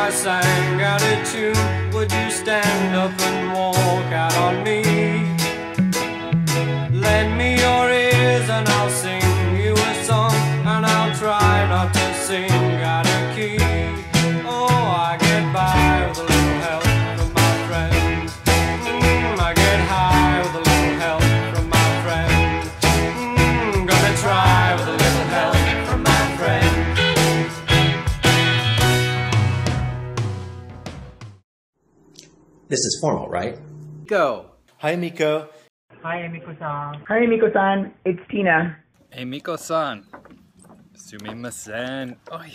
I sang out a tune, would you stand up and walk out on me? Lend me your ears and I'll sing you a song, and I'll try not to sing This is formal, right? Go. Hi, Miko. Hi, Emiko-san. Hi, Miko-san. It's Tina. Hey, Miko-san. Sumimasen. Oi.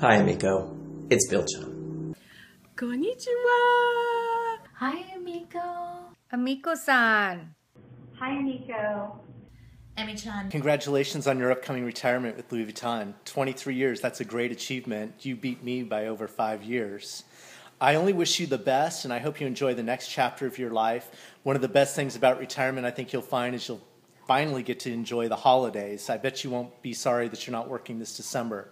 Hi, Miko. It's Bill-chan. Konnichiwa. Hi, Amiko. Amiko-san. Hi, Amiko. Emi-chan. Congratulations on your upcoming retirement with Louis Vuitton. 23 years, that's a great achievement. You beat me by over five years. I only wish you the best, and I hope you enjoy the next chapter of your life. One of the best things about retirement, I think you'll find, is you'll finally get to enjoy the holidays. I bet you won't be sorry that you're not working this December.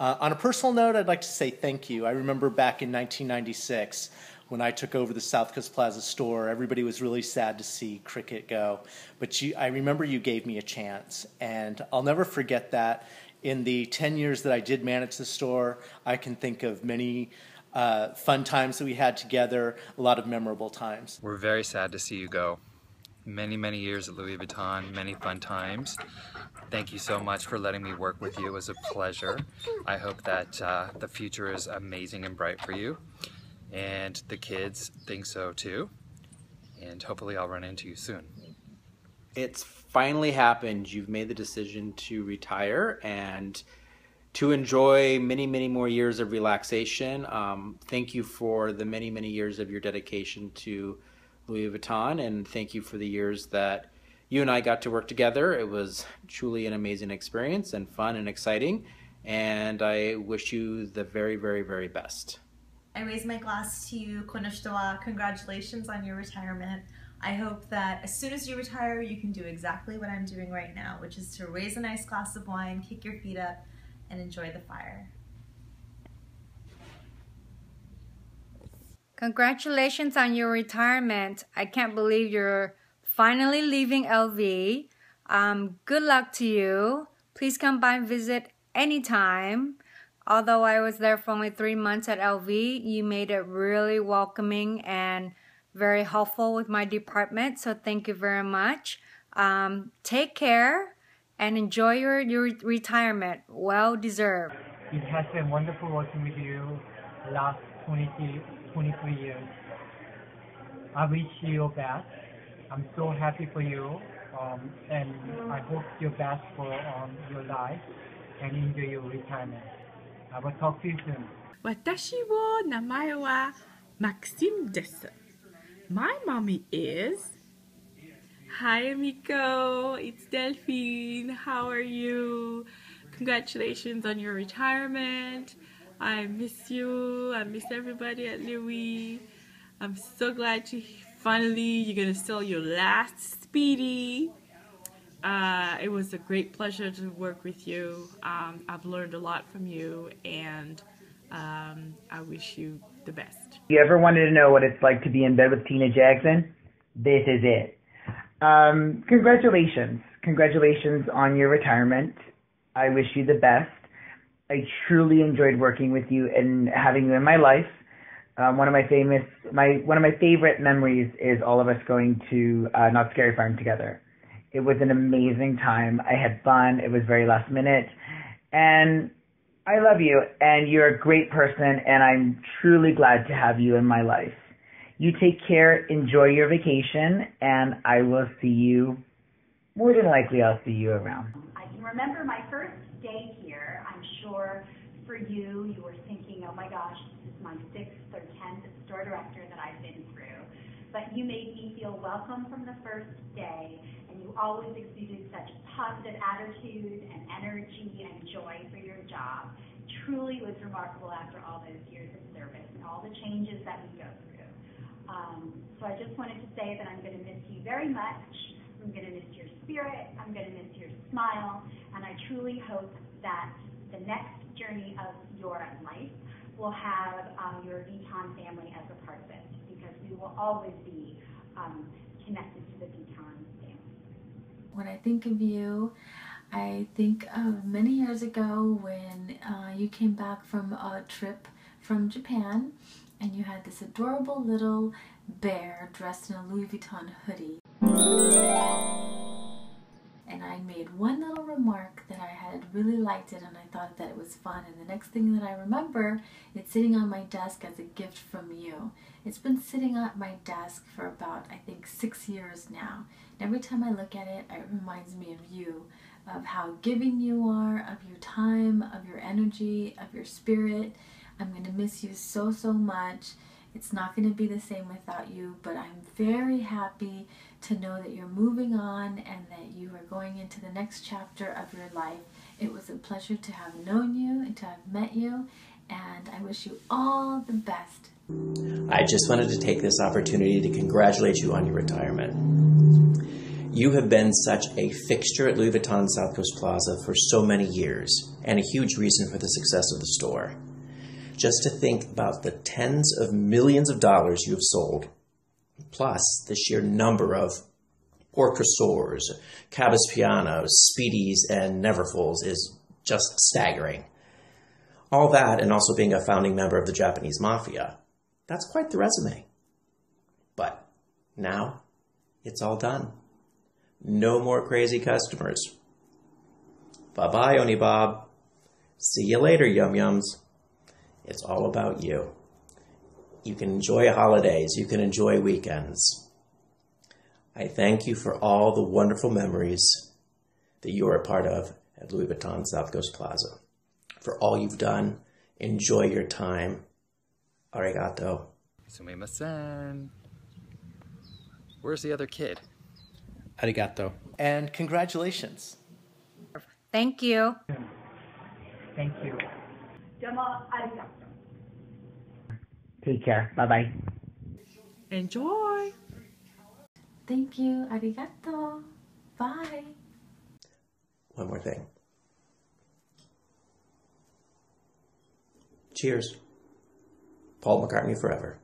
Uh, on a personal note, I'd like to say thank you. I remember back in 1996 when I took over the South Coast Plaza store, everybody was really sad to see Cricket go. But you, I remember you gave me a chance, and I'll never forget that. In the 10 years that I did manage the store, I can think of many uh, fun times that we had together, a lot of memorable times. We're very sad to see you go. Many, many years at Louis Vuitton, many fun times. Thank you so much for letting me work with you. It was a pleasure. I hope that uh, the future is amazing and bright for you. And the kids think so too. And hopefully, I'll run into you soon. It's finally happened. You've made the decision to retire and to enjoy many, many more years of relaxation. Um, thank you for the many, many years of your dedication to Louis Vuitton, and thank you for the years that you and I got to work together. It was truly an amazing experience and fun and exciting. And I wish you the very, very, very best. I raise my glass to you, Konnichiwa. Congratulations on your retirement. I hope that as soon as you retire, you can do exactly what I'm doing right now, which is to raise a nice glass of wine, kick your feet up, and enjoy the fire. Congratulations on your retirement. I can't believe you're finally leaving LV. Um, good luck to you. Please come by and visit anytime. Although I was there for only three months at LV, you made it really welcoming and very helpful with my department. So thank you very much. Um, take care and enjoy your, your retirement. Well deserved. It has been wonderful working with you last 20, 23 years. I wish you your best. I'm so happy for you, um, and I hope your best for um, your life and enjoy your retirement. I will talk to you soon. 私は名前は Maxim です。My mommy is. Hi, Amiko. It's Delphine. How are you? Congratulations on your retirement. I miss you. I miss everybody at Louis. I'm so glad to finally you're gonna sell your last Speedy. Uh, it was a great pleasure to work with you. Um, I've learned a lot from you, and um, I wish you the best. You ever wanted to know what it's like to be in bed with Tina Jackson? This is it. Um, congratulations. Congratulations on your retirement. I wish you the best. I truly enjoyed working with you and having you in my life. Um, one of my famous, my one of my favorite memories is all of us going to uh, Knott's Scary Farm together. It was an amazing time. I had fun. It was very last minute, and I love you. And you're a great person, and I'm truly glad to have you in my life. You take care. Enjoy your vacation, and I will see you. More than likely, I'll see you around. I can remember my first day here. I'm sure for you, you were thinking, oh my gosh, this is my sixth or tenth store director that I've been through. But you made me feel welcome from the first day, and you always exuded such positive attitude and energy and joy for your job. Truly was remarkable after all those years of service and all the changes that we go through. Um, so I just wanted to say that I'm going to miss you very much. I'm going to miss your spirit. I'm going to miss your smile. And I truly hope that the next journey of your life will have um, your Vuitton family as a part of it because we will always be um, connected to the Vuitton family. When I think of you, I think of many years ago when uh, you came back from a trip from Japan and you had this adorable little bear dressed in a Louis Vuitton hoodie. And I made one little remark that I had really liked it and I thought that it was fun. And the next thing that I remember, it's sitting on my desk as a gift from you. It's been sitting at my desk for about, I think, six years now. And every time I look at it, it reminds me of you, of how giving you are, of your time, of your energy, of your spirit. I'm going to miss you so, so much. It's not going to be the same without you, but I'm very happy to know that you're moving on and that you are going into the next chapter of your life. It was a pleasure to have known you and to have met you, and I wish you all the best. I just wanted to take this opportunity to congratulate you on your retirement. You have been such a fixture at Louis Vuitton South Coast Plaza for so many years, and a huge reason for the success of the store. Just to think about the tens of millions of dollars you have sold, plus the sheer number of Orchesors, Cabas Pianos, Speedies, and Neverfulls is just staggering. All that, and also being a founding member of the Japanese Mafia, that's quite the resume. But now, it's all done. No more crazy customers. Bye bye, Oni Bob. See you later, Yum Yums. It's all about you. You can enjoy holidays, you can enjoy weekends. I thank you for all the wonderful memories that you are a part of at Louis Vuitton South Coast Plaza. For all you've done, enjoy your time. Arigato. Sumimasen. Where's the other kid? Arigato. And congratulations. Thank you. Thank you. Domo arigato. Take care. Bye bye. Enjoy. Thank you. Arigato. Bye. One more thing. Cheers. Paul McCartney forever.